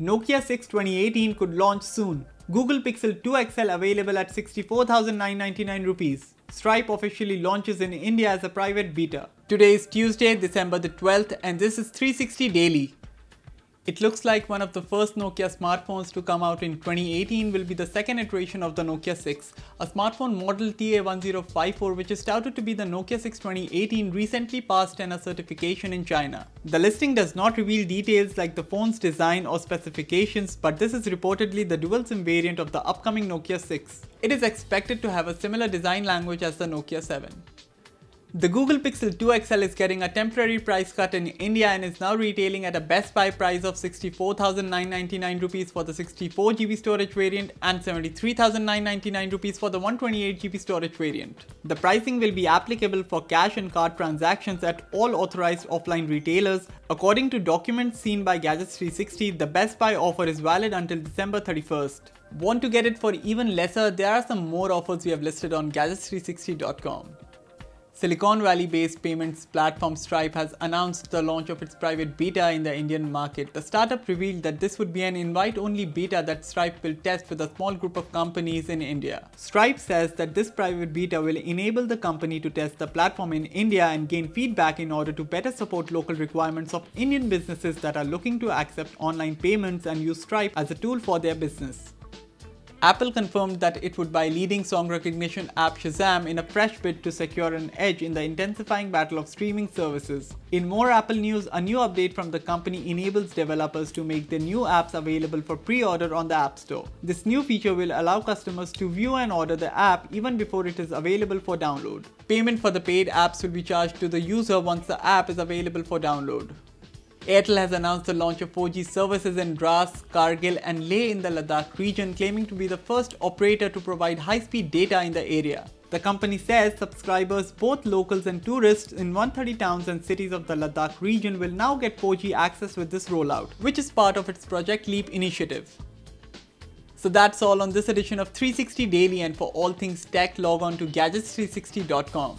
Nokia 6 2018 could launch soon. Google Pixel 2 XL available at 64,999 rupees. Stripe officially launches in India as a private beta. Today is Tuesday, December the 12th and this is 360 Daily. It looks like one of the first Nokia smartphones to come out in 2018 will be the second iteration of the Nokia 6. A smartphone model TA1054 which is touted to be the Nokia 6 2018 recently passed TENAA certification in China. The listing does not reveal details like the phone's design or specifications but this is reportedly the dual SIM variant of the upcoming Nokia 6. It is expected to have a similar design language as the Nokia 7. The Google Pixel 2 XL is getting a temporary price cut in India and is now retailing at a best buy price of 64,999 rupees for the 64GB storage variant and 73,999 rupees for the 128GB storage variant. The pricing will be applicable for cash and card transactions at all authorized offline retailers. According to documents seen by Gadgets 360, the best buy offer is valid until December 31st. Want to get it for even lesser? There are some more offers we have listed on gadgets360.com. Silicon Valley-based payments platform Stripe has announced the launch of its private beta in the Indian market. The startup revealed that this would be an invite-only beta that Stripe will test with a small group of companies in India. Stripe says that this private beta will enable the company to test the platform in India and gain feedback in order to better support local requirements of Indian businesses that are looking to accept online payments and use Stripe as a tool for their business. Apple confirmed that it would buy leading song recognition app Shazam in a fresh bid to secure an edge in the intensifying battle of streaming services. In more Apple news, a new update from the company enables developers to make their new apps available for pre-order on the App Store. This new feature will allow customers to view and order the app even before it is available for download. Payment for the paid apps will be charged to the user once the app is available for download. Airtel has announced the launch of 4G services in Dras, Kargil and Leh in the Ladakh region, claiming to be the first operator to provide high-speed data in the area. The company says subscribers, both locals and tourists in 130 towns and cities of the Ladakh region will now get 4G access with this rollout, which is part of its Project Leap initiative. So that's all on this edition of 360 Daily and for all things tech log on to gadgets360.com.